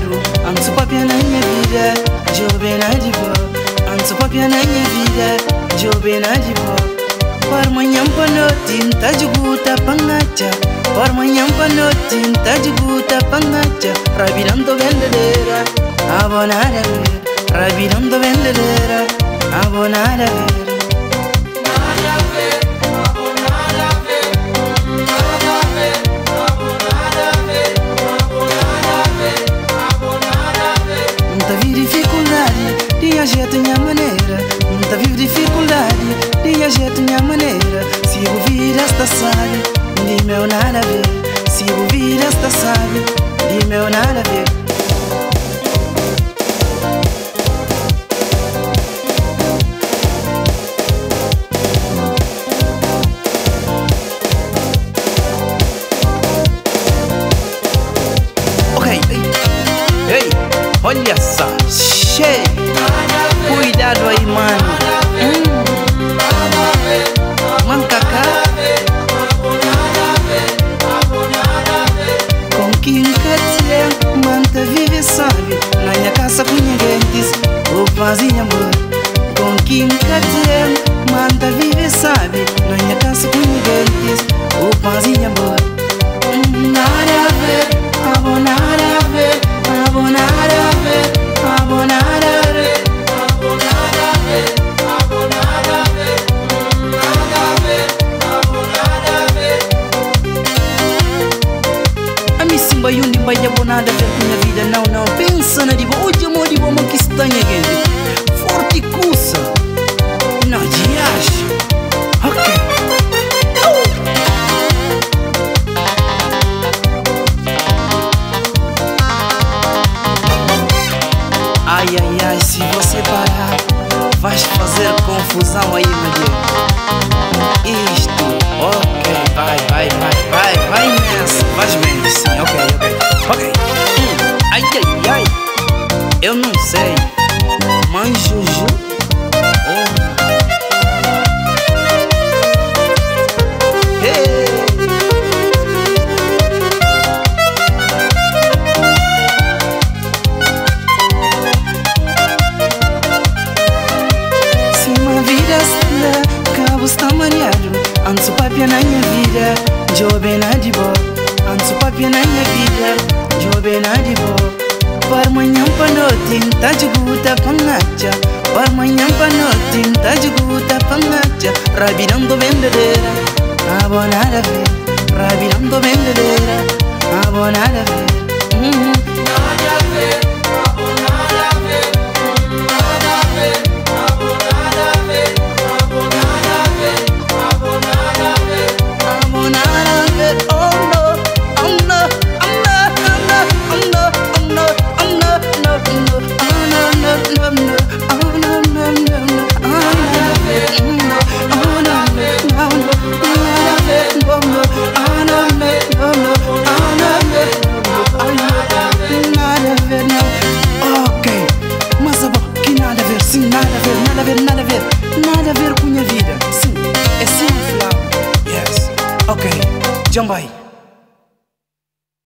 madu ansupapia na nye vida jobe na dibo ansupapia na nye vida jobe na dibo parma nyampa no tinta juguta pangacha parma nyampa no tinta juguta pangacha rabiranto vendedera abonara ver rabiranto vendedera ver dia jeito minha maneira. Muita vive dificuldade, dia jeito minha maneira. Eu vir esta sabe, de meu nada a ver. Eu vir esta sabe, de meu nada a ver. Olha só, cheio. man. A mim simba yundi vai de nada a ver com minha vida não não. Pensa na diva hoje amor diva uma que está gente forte cussa não dias ok. Ai ai ai se você parar vais fazer confusão aí Maria isto, está mareado Anso papia na minha vida, jove na de boa na minha vida, jove na de boa Para manhã noite, tá de guta pangacha Para manhã noite, tá de Rabirando vendedeira, abonada ver Rabirando vendedeira, abonada ver Uhum. Ver, nada a ver, com minha vida, sim, é sim, flow, yes, ok, Boy.